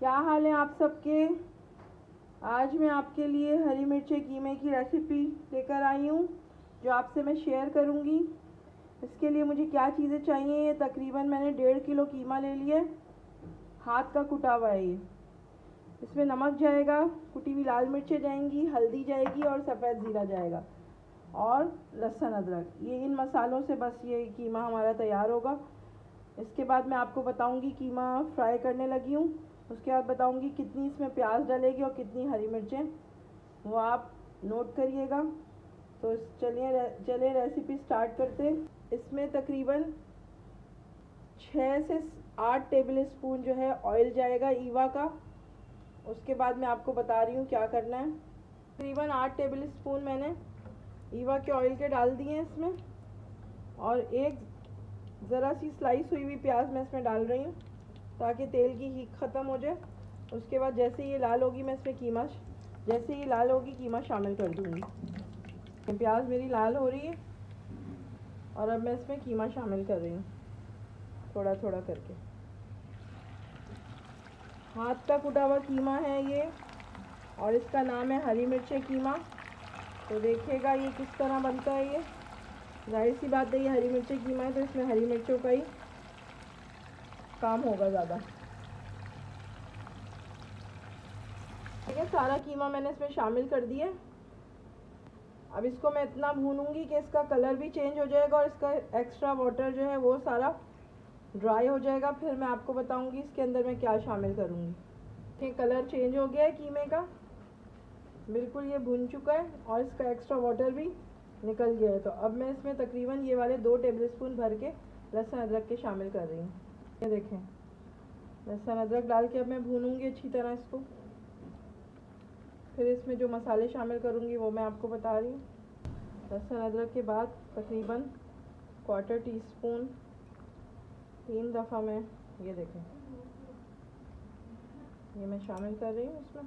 क्या हाल है आप सबके? आज मैं आपके लिए हरी मिर्ची कीमे की रेसिपी लेकर आई हूँ, जो आपसे मैं शेयर करूँगी। इसके लिए मुझे क्या चीज़ें चाहिए? ये तकरीबन मैंने डेढ़ किलो कीमा ले लिया हाथ का कुटा हुआ है ये। इसमें नमक जाएगा, कुटी हुई लाल मिर्चें जाएँगी, हल्दी जाएगी और सफ़ेद ज़ीरा जाएगा। और लहसुन अदरक। ये इन मसालों से बस ये कीमा हमारा तैयार होगा। इसके बाद मैं आपको बताऊँगी कीमा फ्राई करने लगी हूँ। उसके बाद बताऊँगी कितनी इसमें प्याज डलेगी और कितनी हरी मिर्चें। वो आप नोट करिएगा। तो चलिए चले रेसिपी स्टार्ट करते इसमें तकरीबन छः से आठ टेबल स्पून जो है ऑयल जाएगा ईवा का। उसके बाद मैं आपको बता रही हूँ क्या करना है। तकरीबन आठ टेबल स्पून मैंने ईवा के ऑयल के डाल दिए हैं इसमें। और एक ज़रा सी स्लाइस हुई हुई प्याज मैं इसमें डाल रही हूँ। ताकि तेल की हीट ख़त्म हो जाए। उसके बाद जैसे ये लाल होगी, मैं इसमें कीमा जैसे ये लाल होगी, कीमा शामिल कर दूँगी। प्याज मेरी लाल हो रही है और अब मैं इसमें कीमा शामिल कर रही हूँ थोड़ा थोड़ा करके। हाथ का कुटा हुआ कीमा है ये, और इसका नाम है हरी मिर्ची कीमा। तो देखिएगा ये किस तरह बनता है ये। ज़ाहिर सी बात है ये हरी मिर्ची कीमा है तो इसमें हरी मिर्चों का ही काम होगा ज़्यादा। ठीक है, सारा कीमा मैंने इसमें शामिल कर दिया अब इसको मैं इतना भूनूँगी कि इसका कलर भी चेंज हो जाएगा और इसका एक्स्ट्रा वाटर जो है वो सारा ड्राई हो जाएगा। फिर मैं आपको बताऊँगी इसके अंदर मैं क्या शामिल करूँगी। ठीक कलर चेंज हो गया है कीमे का। बिल्कुल ये भुन चुका है और इसका एक्स्ट्रा वाटर भी निकल गया है। तो अब मैं इसमें तकरीबन ये वाले दो टेबल स्पून भर के लहसुन अदरक के शामिल कर रही हूँ। ये देखें। लहसुन अदरक डाल के अब मैं भूनूँगी अच्छी तरह इसको। फिर इसमें जो मसाले शामिल करूँगी वो मैं आपको बता रही हूँ। लहसुन अदरक के बाद तकरीबन क्वार्टर टी स्पून तीन दफ़ा मैं ये देखें। ये मैं शामिल कर रही हूँ इसमें।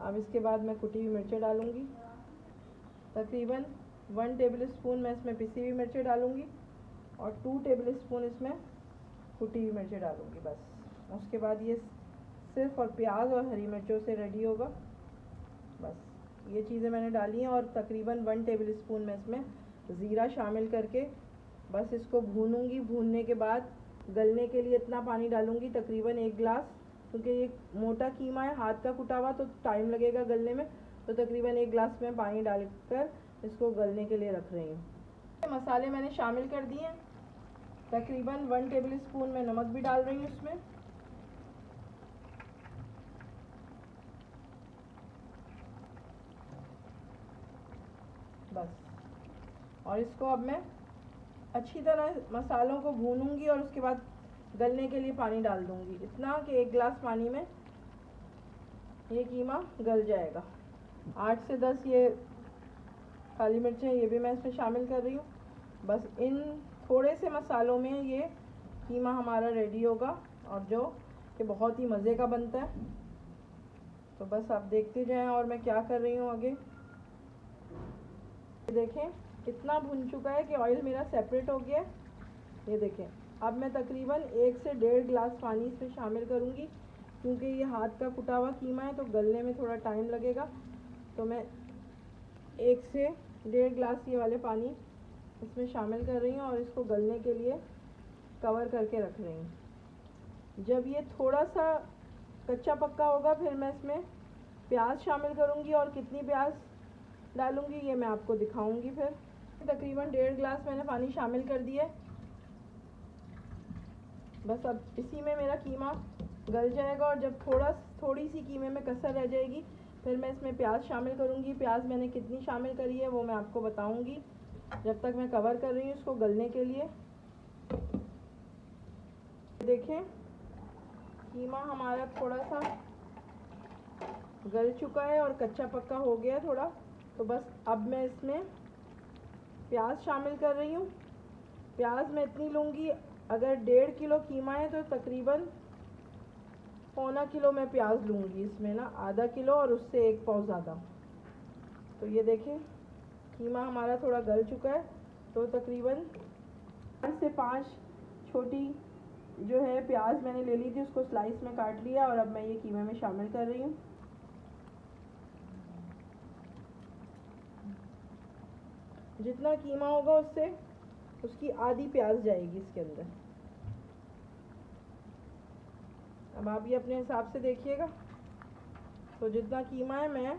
अब इसके बाद मैं कुटी हुई मिर्चें डालूँगी। तकरीबन वन टेबल स्पून मैं इसमें पिसी हुई मिर्चें डालूँगी और टू टेबल स्पून इसमें कुटी हुई मिर्चें डालूँगी बस। उसके बाद ये सिर्फ़ और प्याज और हरी मिर्चों से रेडी होगा। बस, ये चीज़ें मैंने डाली हैं और तकरीबन वन टेबल स्पून मैं इसमें ज़ीरा शामिल करके बस इसको भूनूँगी। भूनने के बाद गलने के लिए इतना पानी डालूँगी, तकरीबन एक गिलास क्योंकि ये मोटा कीमा है, हाथ का कुटा हुआ तो टाइम लगेगा गलने में। तो तकरीबन एक गिलास में पानी डालकर इसको गलने के लिए रख रही हूँ। मसाले मैंने शामिल कर दिए हैं। तकरीबन वन टेबल स्पून में नमक भी डाल रही हूँ इसमें। बस। और इसको अब मैं अच्छी तरह मसालों को भूनूँगी और उसके बाद गलने के लिए पानी डाल दूँगी। इतना कि एक गिलास पानी में ये कीमा गल जाएगा। आठ से दस ये काली मिर्चें, ये भी मैं इसमें शामिल कर रही हूँ। बस इन थोड़े से मसालों में ये कीमा हमारा रेडी होगा और जो कि बहुत ही मज़े का बनता है। तो बस आप देखते जाएँ और मैं क्या कर रही हूँ आगे। देखें कितना भुन चुका है कि ऑयल मेरा सेपरेट हो गया ये देखें, अब मैं तकरीबन एक से डेढ़ गिलास पानी इसमें शामिल करूँगी, क्योंकि ये हाथ का कुटा हुआ कीमा है तो गलने में थोड़ा टाइम लगेगा। तो मैं एक से डेढ़ गिलास ये वाले पानी इसमें शामिल कर रही हूँ और इसको गलने के लिए कवर करके रख रही हूँ। जब ये थोड़ा सा कच्चा पक्का होगा, फिर मैं इसमें प्याज शामिल करूँगी और कितनी प्याज डालूँगी, ये मैं आपको दिखाऊँगी फिर। तकरीबन डेढ़ गिलास मैंने पानी शामिल कर दिया बस अब इसी में मेरा कीमा गल जाएगा और जब थोड़ा, थोड़ी सी कीमे में कसर रह जाएगी, फिर मैं इसमें प्याज शामिल करूँगी। प्याज मैंने कितनी शामिल करी है वो मैं आपको बताऊँगी। जब तक मैं कवर कर रही हूँ इसको गलने के लिए। देखें, कीमा हमारा थोड़ा सा गल चुका है और कच्चा पक्का हो गया थोड़ा। तो बस अब मैं इसमें प्याज शामिल कर रही हूँ। प्याज मैं इतनी लूँगी, अगर डेढ़ किलो कीमा है तो तकरीबन पौना किलो मैं प्याज लूँगी इसमें ना, आधा किलो और उससे एक पाव ज़्यादा। तो ये देखें। कीमा हमारा थोड़ा गल चुका है तो तकरीबन चार से पाँच छोटी जो है प्याज मैंने ले ली थी, उसको स्लाइस में काट लिया और अब मैं ये कीमे में शामिल कर रही हूँ। जितना कीमा होगा उससे उसकी आधी प्याज जाएगी इसके अंदर। अब आप ये अपने हिसाब से देखिएगा। तो जितना कीमा है, मैं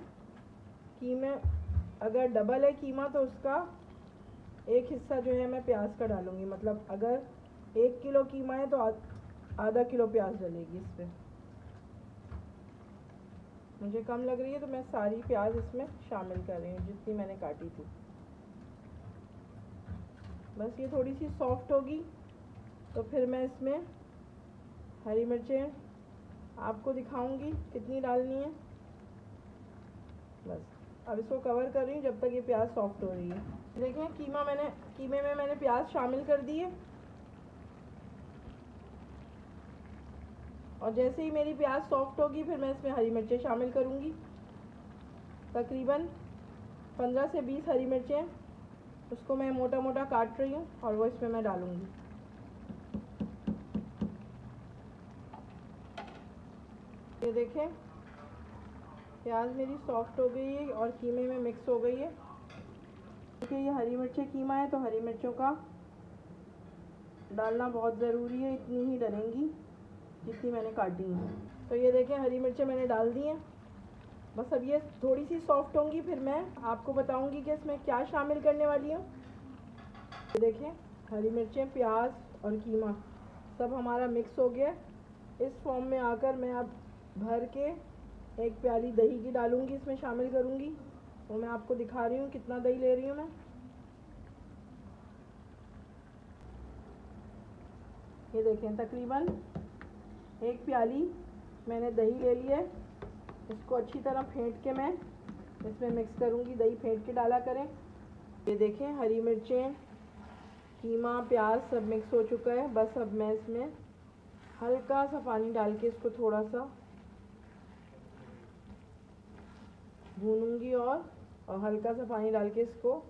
कीमे अगर डबल है कीमा तो उसका एक हिस्सा जो है मैं प्याज का डालूँगी। मतलब अगर एक किलो कीमा है तो आधा किलो प्याज डलेगी इस पर मुझे कम लग रही है तो मैं सारी प्याज इसमें शामिल कर रही हूँ, जितनी मैंने काटी थी। बस ये थोड़ी सी सॉफ्ट होगी तो फिर मैं इसमें हरी मिर्चें आपको दिखाऊँगी, कितनी डालनी है। बस। अब इसको कवर कर रही हूँ जब तक ये प्याज सॉफ्ट हो रही है। देखें, कीमा मैंने कीमे में मैंने प्याज शामिल कर दिए और जैसे ही मेरी प्याज सॉफ्ट होगी, फिर मैं इसमें हरी मिर्चें शामिल करूँगी। तकरीबन पंद्रह से बीस हरी मिर्चें उसको मैं मोटा मोटा काट रही हूँ और वो इसमें मैं डालूँगी। ये देखें प्याज मेरी सॉफ्ट हो गई है और कीमे में मिक्स हो गई है। देखिए, ये हरी मिर्चें कीमा है तो हरी मिर्चों का डालना बहुत ज़रूरी है, इतनी ही डलेंगी जितनी मैंने काटी हैं। तो ये देखें, हरी मिर्चें मैंने डाल दी हैं। बस अब ये थोड़ी सी सॉफ्ट होंगी, फिर मैं आपको बताऊँगी कि इसमें क्या शामिल करने वाली हूँ। ये देखें, हरी मिर्चें, प्याज और कीमा, सब हमारा मिक्स हो गया। इस फॉर्म में आकर मैं अब भर के एक प्याली दही की डालूँगी, इसमें शामिल करूँगी। वो मैं आपको दिखा रही हूँ, कितना दही ले रही हूँ मैं। ये देखें तकरीबन, एक प्याली मैंने दही ले ली है। इसको अच्छी तरह फेंट के मैं इसमें मिक्स करूँगी, दही फेंट के डाला करें। ये देखें हरी मिर्चें, कीमा, प्याज सब मिक्स हो चुका है। बस अब मैं इसमें हल्का सा पानी डाल के इसको थोड़ा सा भूनूँगी और और हल्का सा पानी डाल के इसको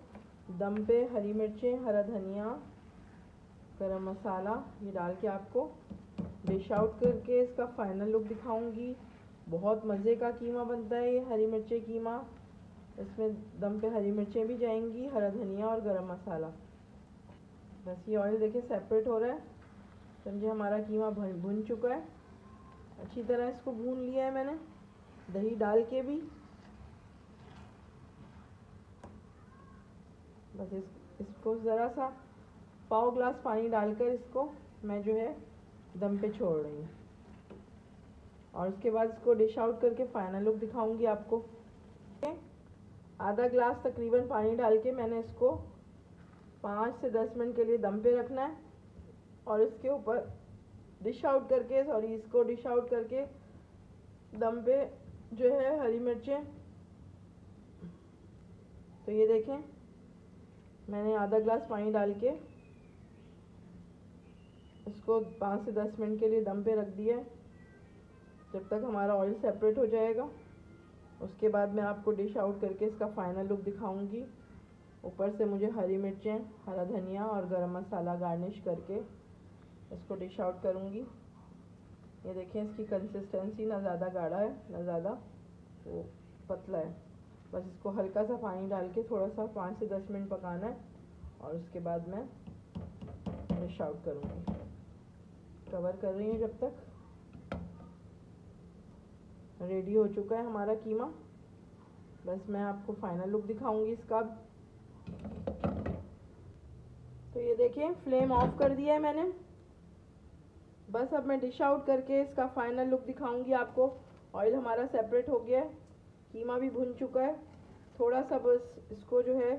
दम पे हरी मिर्चें, हरा धनिया, गरम मसाला ये डाल के आपको डिश आउट करके इसका फाइनल लुक दिखाऊँगी। बहुत मज़े का कीमा बनता है ये हरी मिर्चें कीमा। इसमें दम पे हरी मिर्चें भी जाएँगी, हरा धनिया और गरम मसाला। बस ये ऑयल देखिए सेपरेट हो रहा है। समझे हमारा कीमा भुन चुका है। अच्छी तरह इसको भून लिया है मैंने। दही डाल के भी। बस इस, इसको ज़रा सा पाव ग्लास पानी डालकर इसको मैं जो है दम पे छोड़ रही हूँ। और उसके बाद इसको डिश आउट करके फाइनल लुक दिखाऊँगी आपको। आधा ग्लास तकरीबन पानी डाल के मैंने इसको पाँच से दस मिनट के लिए दम पे रखना है। और इसके ऊपर डिश आउट करके सॉरी इसको डिश आउट करके दम पे जो है हरी मिर्चें। तो ये देखें। मैंने आधा ग्लास पानी डाल के इसको पाँच से दस मिनट के लिए दम पे रख दिया है। जब तक हमारा ऑयल सेपरेट हो जाएगा। उसके बाद मैं आपको डिश आउट करके इसका फाइनल लुक दिखाऊँगी। ऊपर से मुझे हरी मिर्चें, हरा धनिया और गरम मसाला गार्निश करके इसको डिश आउट करूँगी। ये देखें, इसकी कंसिस्टेंसी ना ज़्यादा गाढ़ा है, ना ज़्यादा वो पतला है। बस इसको हल्का सा पानी डाल के थोड़ा सा पाँच से दस मिनट पकाना है और उसके बाद मैं डिश आउट करूँगी। कवर कर रही हूँ जब तक। रेडी हो चुका है हमारा कीमा। बस मैं आपको फाइनल लुक दिखाऊँगी इसका तो ये देखिए फ्लेम ऑफ़ कर दिया है मैंने। बस अब मैं डिश आउट करके इसका फाइनल लुक दिखाऊँगी आपको। ऑयल हमारा सेपरेट हो गया है। कीमा भी भुन चुका है। थोड़ा सा बस इसको जो है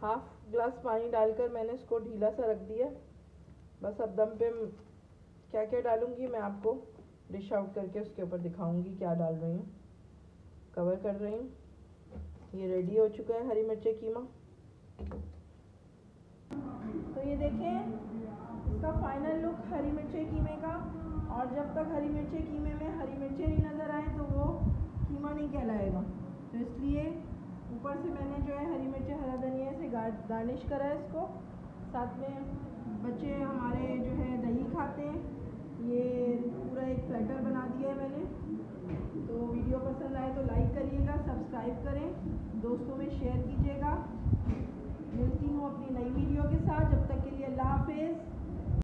हाफ़ ग्लास पानी डालकर मैंने इसको ढीला सा रख दिया। बस अब दम पे क्या क्या डालूँगी मैं आपको डिश आउट करके उसके ऊपर दिखाऊँगी क्या डाल रही हूँ। कवर कर रही हूँ। ये रेडी हो चुका है हरी मिर्ची कीमा। तो ये देखें, इसका फाइनल लुक हरी मिर्ची कीमे का। और जब तक हरी मिर्ची कीमे में हरी मिर्ची नहीं नज़र आए तो वो कीमा नहीं कहलाएगा। तो इसलिए ऊपर से मैंने जो है हरी मिर्च, हरा धनिया से गार्निश करा है इसको। साथ में बच्चे हमारे जो है दही खाते हैं। ये पूरा एक प्लेटर बना दिया है मैंने। तो वीडियो पसंद आए तो लाइक करिएगा सब्सक्राइब करें। दोस्तों में शेयर कीजिएगा। मिलती हूँ अपनी नई वीडियो के साथ। जब तक के लिए अल्लाह हाफिज़।